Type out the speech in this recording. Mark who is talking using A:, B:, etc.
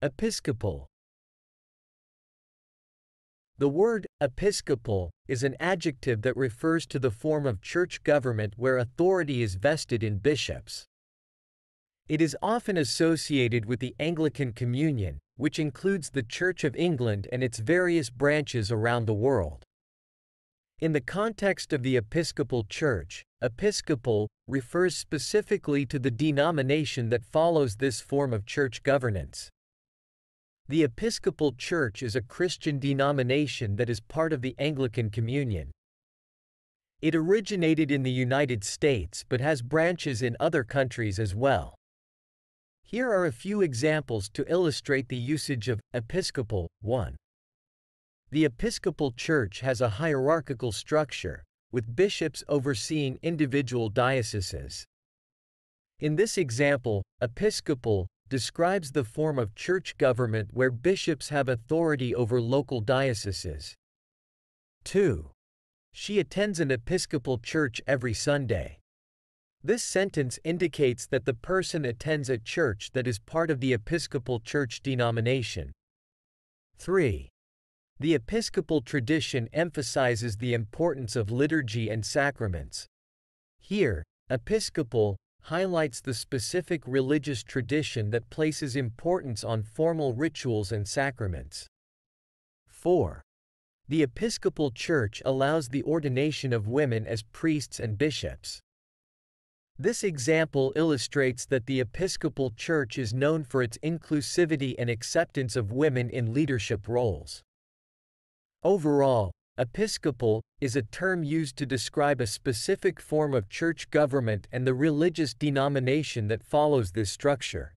A: Episcopal The word episcopal is an adjective that refers to the form of church government where authority is vested in bishops. It is often associated with the Anglican Communion, which includes the Church of England and its various branches around the world. In the context of the Episcopal Church, Episcopal refers specifically to the denomination that follows this form of church governance. The Episcopal Church is a Christian denomination that is part of the Anglican Communion. It originated in the United States but has branches in other countries as well. Here are a few examples to illustrate the usage of Episcopal. 1. The Episcopal Church has a hierarchical structure, with bishops overseeing individual dioceses. In this example, Episcopal describes the form of church government where bishops have authority over local dioceses. 2. She attends an Episcopal church every Sunday. This sentence indicates that the person attends a church that is part of the Episcopal Church denomination. 3. The Episcopal tradition emphasizes the importance of liturgy and sacraments. Here, Episcopal highlights the specific religious tradition that places importance on formal rituals and sacraments. 4. The Episcopal Church allows the ordination of women as priests and bishops. This example illustrates that the Episcopal Church is known for its inclusivity and acceptance of women in leadership roles. Overall, Episcopal is a term used to describe a specific form of church government and the religious denomination that follows this structure.